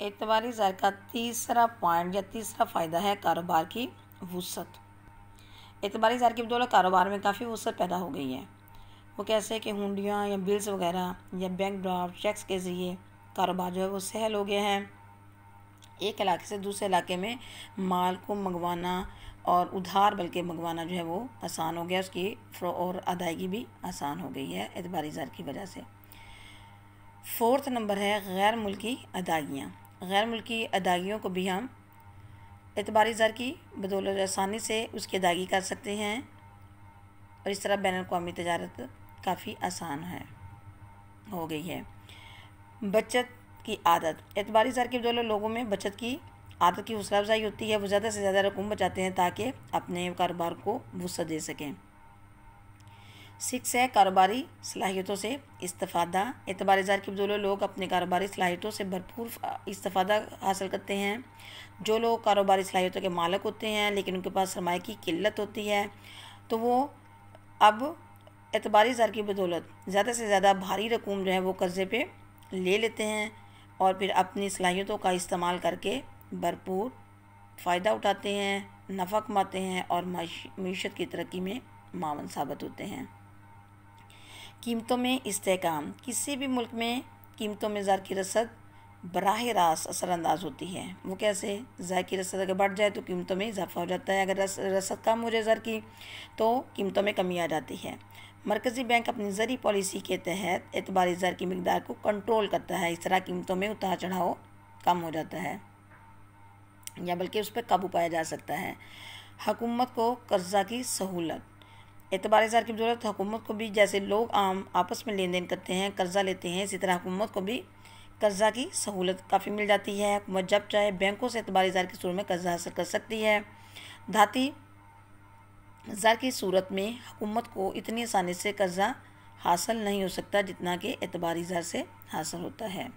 एतबारी ज़र का तीसरा पॉइंट या तीसरा फ़ायदा है कारोबार की वसत। एतबारी ज़र की बदौलत कारोबार में काफ़ी वसत पैदा हो गई है। वो कैसे कि हुंडियाँ या बिल्स वगैरह या बैंक ड्राफ्ट, चेक्स के ज़रिए कारोबार जो है वो सहल हो गया है। एक इलाके से दूसरे इलाके में माल को मंगवाना और उधार बल्कि मंगवाना जो है वो आसान हो गया। उसकी फ्रो और अदायगी भी आसान हो गई है एतबारी ज़र की वजह से। फोर्थ नंबर है गैर मुल्की अदागियाँ गैर मुल्की अदागियों को भी हम एतबारी ज़र की बदौलत आसानी से उसकी अदायगी कर सकते हैं। और इस तरह बैन अवी तजारत काफ़ी आसान है, हो गई है। बचत की आदत एतबारी ज़र की बदौलत लोगों में बचत की आदत की हौसला अफजाई होती है। वो ज़्यादा से ज़्यादा रकूम बचाते हैं ताकि अपने कारोबार को वसत दे सकें। सिक्स है कारोबारी सलाहियतों से इस्तफ़ादा। एतबार ज़ार की बदौलत लोग अपने कारोबारी सलाहियतों से भरपूर इस्तफ़ादा हासिल करते हैं। जो लोग कारोबारी सलाहियतों के मालक होते हैं, लेकिन उनके पास सरमाए की किल्लत होती है तो वो अब एतबारी ज़ार की बदौलत ज़्यादा से ज़्यादा भारी रकूम जो है वो कर्ज़े पे ले लेते हैं और फिर अपनी सलाहियतों का इस्तेमाल करके भरपूर फ़ायदा उठाते हैं, नफ़ा कमाते हैं और मीशत की तरक्की में मावन साबित होते हैं। कीमतों में इसकाम किसी भी मुल्क में कीमतों में ज़र की रसद बराह रास्त असरानंदाज होती है। वो कैसे? ज़र की रसद अगर बढ़ जाए तो कीमतों में इजाफा हो जाता है। अगर रस, रसद कम हो जाए ज़र की तो कीमतों में कमी आ जाती है। मरकज़ी बैंक अपनी ज़री पॉलिसी के तहत एतबारी ज़र की मकदार को कंट्रोल करता है। इस तरह कीमतों में उतार चढ़ाव कम हो जाता है या बल्कि उस पर काबू पाया जा सकता है। हकूमत को कर्जा की सहूलत। एतबार ज़ार की ज़रूरत, हुकूमत को भी जैसे लोग आम आपस में लेन देन करते हैं, कर्ज़ा लेते हैं, इसी तरह हुकूमत को भी कर्ज़ा की सहूलत काफ़ी मिल जाती है। हुकूमत जब चाहे बैंकों से एतबार ज़ार की सूरत में कर्ज़ा हासिल कर सकती है। धाती ज़ार की सूरत में हुकूमत को इतनी आसानी से कर्ज़ा हासिल नहीं हो सकता जितना कि एतबारी ज़ार से हासिल होता है।